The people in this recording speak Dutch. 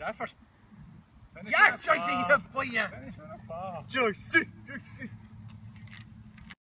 good effort. Finish Yes, Joycey, you boy. Finish with a paw. Joycey, Joycey.